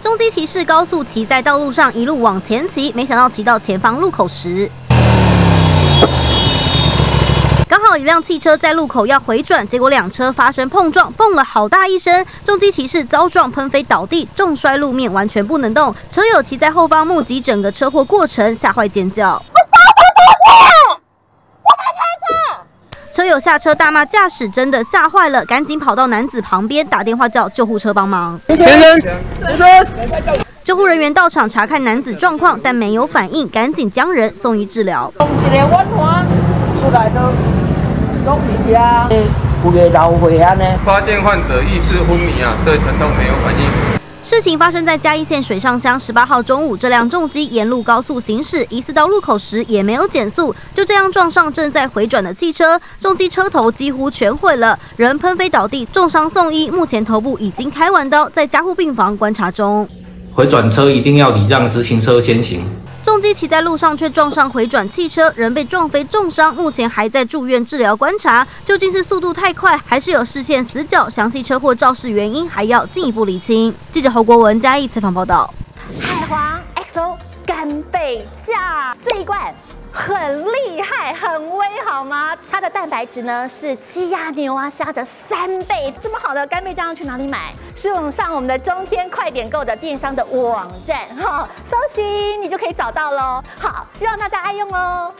中机骑士高速骑在道路上，一路往前骑，没想到骑到前方路口时，刚好一辆汽车在路口要回转，结果两车发生碰撞，蹦了好大一声，重机骑士遭撞喷飞倒地，重摔路面，完全不能动。车友骑在后方目击整个车祸过程，吓坏尖叫。车友下车大骂驾驶，真的吓坏了，赶紧跑到男子旁边打电话叫救护车帮忙。先生，先生，救护人员到场查看男子状况，但没有反应，赶紧将人送医治疗。从一个晚花出来都都迷啊，有个老血啊呢。发现患者意识昏迷啊，对疼痛没有反应。事情发生在嘉义县水上乡十八号中午，这辆重机沿路高速行驶，疑似到路口时也没有减速，就这样撞上正在回转的汽车，重机车头几乎全毁了，人喷飞倒地，重伤送医，目前头部已经开完刀，在加护病房观察中。回转车一定要礼让直行车先行。重机骑在路上却撞上回转汽车，人被撞飞重伤，目前还在住院治疗观察。究竟是速度太快，还是有视线死角？详细车祸肇事原因还要进一步理清。记者侯国文嘉义采访报道。海皇 XO 干杯架这一罐。很厉害，很威，好吗？它的蛋白质呢是鸡鸭牛啊虾的三倍，这么好的干贝酱去哪里买？是用上我们的中天快点购的电商的网站哈，搜寻你就可以找到喽。好，希望大家爱用哦。